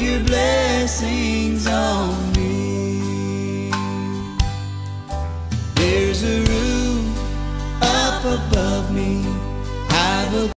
Your blessings on me. There's a room up above me. I've a